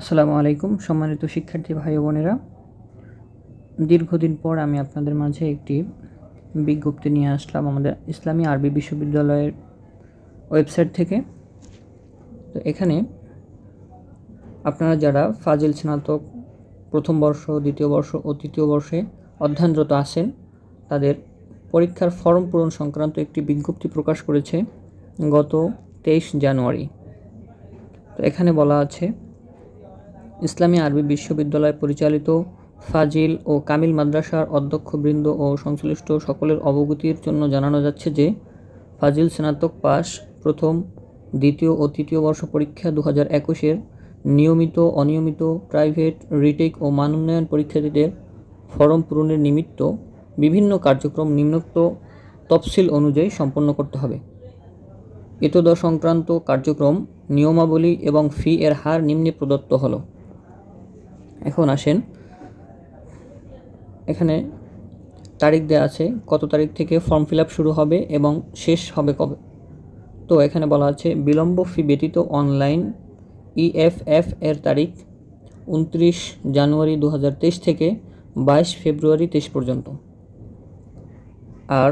আসসালামু আলাইকুম, সম্মানিত শিক্ষার্থী ভাই বোনেরা। দীর্ঘদিন পর আমি আপনাদের মাঝে একটি বিজ্ঞপ্তি নিয়ে আসলাম আমাদের ইসলামী আরবি বিশ্ববিদ্যালয়ের ওয়েবসাইট থেকে। তো এখানে আপনারা যারা ফাজিল স্নাতক প্রথম বর্ষ, দ্বিতীয় বর্ষ ও তৃতীয় বর্ষে অধ্যয়নরত আছেন, তাদের পরীক্ষার ফর্ম পূরণ সংক্রান্ত একটি বিজ্ঞপ্তি প্রকাশ করেছে গত তেইশ জানুয়ারি। তো এখানে বলা আছে ইসলামী আরবি বিশ্ববিদ্যালয় পরিচালিত ফাজিল ও কামিল মাদ্রাসার অধ্যক্ষবৃন্দ ও সংশ্লিষ্ট সকলের অবগতির জন্য জানানো যাচ্ছে যে ফাজিল স্নাতক পাস প্রথম, দ্বিতীয় ও তৃতীয় বর্ষ পরীক্ষা দু হাজার একুশের নিয়মিত, অনিয়মিত, প্রাইভেট, রিটেক ও মান উন্নয়ন পরীক্ষার্থীদের ফরম পূরণের নিমিত্ত বিভিন্ন কার্যক্রম নিম্নোক্ত তফসিল অনুযায়ী সম্পন্ন করতে হবে। এতদ সংক্রান্ত কার্যক্রম নিয়মাবলী এবং ফি এর হার নিম্নে প্রদত্ত হলো। এখন আসেন। এখানে তারিখ দেওয়া আছে, কত তারিখ থেকে ফর্ম ফিল শুরু হবে এবং শেষ হবে কবে। তো এখানে বলা আছে, বিলম্ব ফি ব্যতীত অনলাইন ইএফএফ এর তারিখ উনত্রিশ জানুয়ারি দু হাজার তেইশ থেকে বাইশ ফেব্রুয়ারি তেইশ পর্যন্ত। আর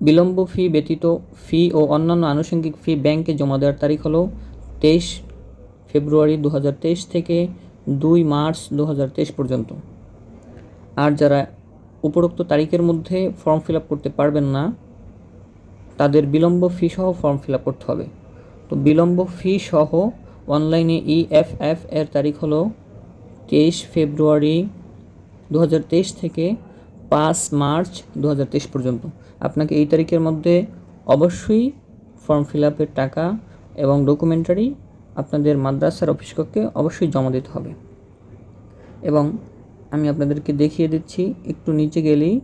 বিলম্ব ফি ব্যতীত ফি ও অন্যান্য আনুষঙ্গিক ফি ব্যাংকে জমা দেওয়ার তারিখ হলো তেইশ ফেব্রুয়ারি দু হাজার তেইশ থেকে দুই মার্চ দু হাজার তেইশ পর্যন্ত। আর যারা উপরোক্ত তারিখের মধ্যে ফর্ম ফিল করতে পারবেন না, তাদের বিলম্ব ফি সহ ফর্ম ফিল করতে হবে। তো বিলম্ব ফি সহ অনলাইনে ইএফএফ এর তারিখ হলো তেইশ ফেব্রুয়ারি দু হাজার তেইশ থেকে পাঁচ মার্চ দু হাজার তেইশ পর্যন্ত। আপনাকে এই তারিখের মধ্যে অবশ্যই ফর্ম ফিল টাকা এবং ডকুমেন্টারি আপনাদের মাদ্রাসার অফিস কক্ষে অবশ্যই জমা দিতে হবে। এবং আমি আপনাদেরকে দেখিয়ে দিচ্ছি, একটু নিচে গেলেই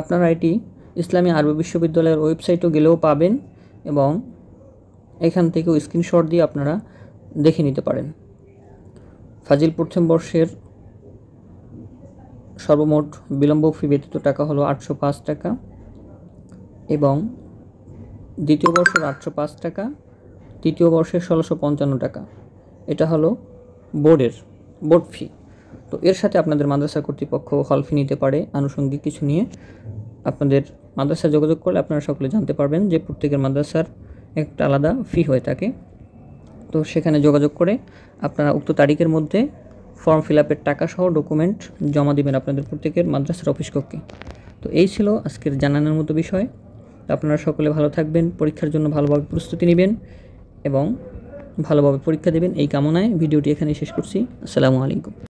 আপনারা এটি ইসলামী আরবি বিশ্ববিদ্যালয়ের ওয়েবসাইটও গেলেও পাবেন এবং এখান থেকেও স্ক্রিনশট দিয়ে আপনারা দেখে নিতে পারেন। ফাজিল প্রথম বর্ষের সর্বমোট বিলম্ব ফি ব্যতীত টাকা হলো আটশো পাঁচ টাকা এবং দ্বিতীয় বর্ষের আটশো পাঁচ টাকা। তৃতীয় বর্ষের ষোলোশো পঞ্চান্ন টাকা। এটা হলো বোর্ডের, বোর্ড ফি। তো এর সাথে আপনাদের মাদ্রাসা কর্তৃপক্ষ হল ফি নিতে পারে। আনুষঙ্গিক কিছু নিয়ে আপনাদের মাদ্রাসা যোগাযোগ করলে আপনারা সকলে জানতে পারবেন যে প্রত্যেকের মাদ্রাসার একটা আলাদা ফি হয়ে থাকে। তো সেখানে যোগাযোগ করে আপনারা উক্ত তারিখের মধ্যে ফর্ম ফিল আপের টাকা সহ ডকুমেন্ট জমা দিবেন আপনাদের প্রত্যেকের মাদ্রাসার অফিস কক্ষে। তো এই ছিল আজকের জানানোর মতো বিষয়। আপনারা সকলে ভালো থাকবেন, পরীক্ষার জন্য ভালোভাবে প্রস্তুতি নেবেন। এবং ভালোভাবে পরীক্ষা দেবেন এই কামনায় ভিডিওটি এখানে শেষ করছি। আসসালামু আলাইকুম।